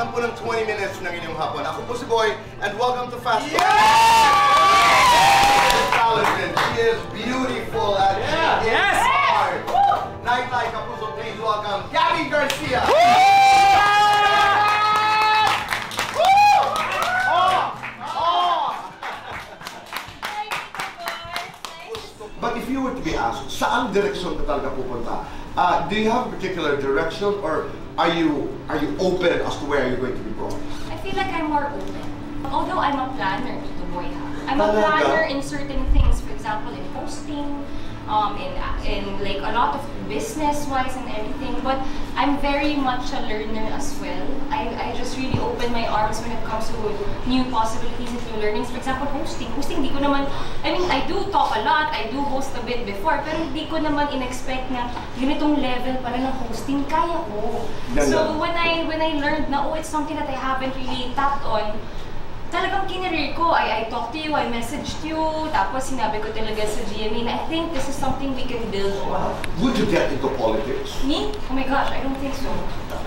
Naghahanap po ng 20 minutes ng inyong hapon. Ako po si Boy, and welcome to Fast Talk. Yeah! talented. She is beautiful and yeah. she yes. smart. Nightlife Kapuso, please welcome Gabby Garcia. Woo! But if you were to be asked, saan direksyon ka talaga pupunta? Uh, do you have a particular direction or are you are you open as to where you're going to be brought? I feel like I'm more open. Although I'm a planner, Tito Boy, ha? I'm a planner in certain things. For example, in posting, um, in in like a lot of business-wise and everything. But I'm very much a learner as well. I, I just really open my arms when it comes to new possibilities and new learnings. For example, hosting. Hosting, hindi ko naman, I mean, I do talk a lot, I do host a bit before, pero hindi ko naman in-expect na ganitong level pala ng hosting, kaya ko. So, when I when I learned na oh it's something that I haven't really tapped on talagang kinirir ko. I, I talked to you I messaged you. Tapos sinabi ko talaga sa GMA na I think this is something we can build on. Would you get into politics? me? Oh my gosh I don't think so.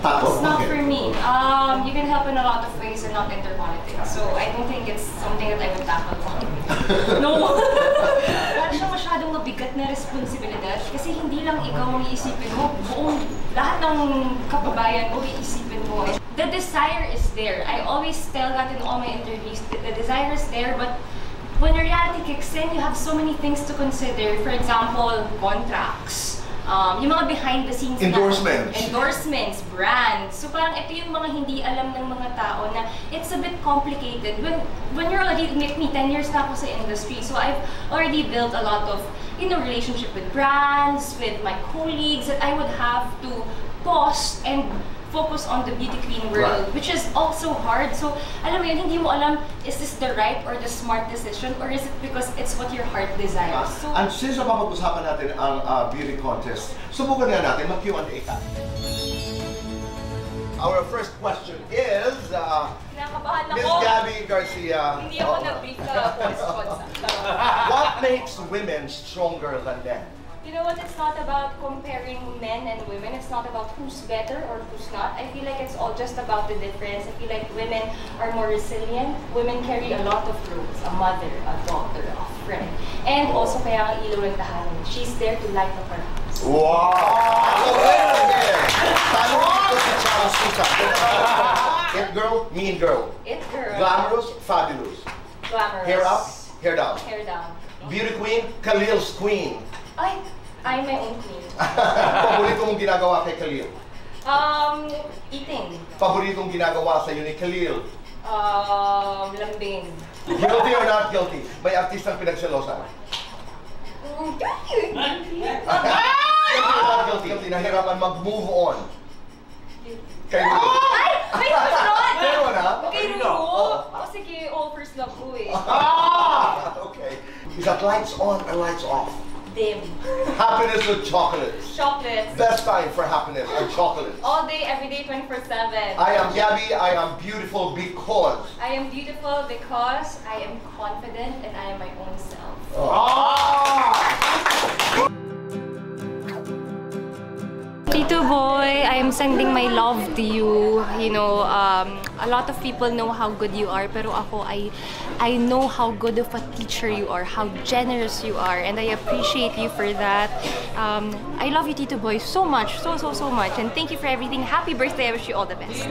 Tato? it's not Okay. for me. Um, you can help in a lot of ways and not enter politics. So I don't think it's something that I would tackle on. No. Wala siya masyadong mabigat na responsibilidad kasi hindi lang ikaw ang iisipin mo. Buong lahat ng kababayan mo iisipin mo the desire is there I always tell that in all my interviews that the desire is there but when reality kicks in you have so many things to consider for example contracts um, yung mga behind the scenes na- Endorsements. endorsements, brands. So parang ito yung mga hindi alam ng mga tao na it's a bit complicated. When when you're already, like me, 10 years na ako sa industry. So I've already built a lot of, you know, relationship with brands, with my colleagues that I would have to post and focus on the beauty queen world, Right. which is also hard. So, alam mo yun, hindi mo alam, is this the right or the smart decision or is it because it's what your heart desires? So, And since napapag-usapan natin ang uh, beauty contest, subukan nga natin mag-Q&A ka. Our first question is, uh, Miss. Gabbi Garcia. Hindi ako Oh. nag-brief na voice. What makes women stronger than men? You know what? It's not about comparing men and women. It's not about who's better or who's not. I feel like it's all just about the difference. I feel like women are more resilient. Women carry a lot of roles. A mother, a daughter, a friend. And also kaya ang ilaw ng tahanan. She's there to light up her house. Wow! So, let's begin. Paano dito si Charles Susa? It girl, mean girl. It girl. Glamorous, fabulous. Glamorous. Hair up, hair down. Hair down. Beauty queen, Khalil's queen. Ay, I'm my own queen. Paborito mong ginagawa kay Khalil. Um, eating. Paboritong ginagawa sa iyo ni Khalil. Um, lambing. Guilty or not guilty? May artistang pinagselosan. Mm, Guilty or not guilty? Guilty, nahirapan mag-move on. Kay Rulo. Ay! May susunod! Meron na? Kay Okay, no. Rulo? Oh, sige, oh, first love ko eh. Ah! Okay. Is that lights on or lights off? Dim. Happiness with chocolates. Chocolates. Best time for happiness and chocolates. All day, every day, 24-7. I am Gabbi, I am beautiful because. I am beautiful because I am confident and I am my own self. Oh. Ah! Tito Boy, I am sending my love to you. You know, um, a lot of people know how good you are, pero ako, I, I know how good of a teacher you are, how generous you are, and I appreciate you for that. Um, I love you, Tito Boy, so much, so, so, so much, and thank you for everything. Happy birthday, I wish you all the best.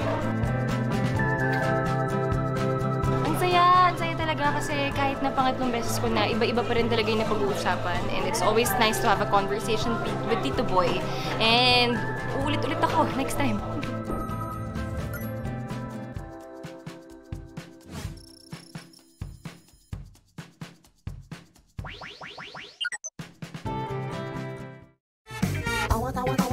Talaga kasi kahit na pangatlong beses ko na, iba-iba pa rin talaga yung napag-uusapan. And it's always nice to have a conversation with Tito Boy. And uulit-ulit ako next time. Anytime,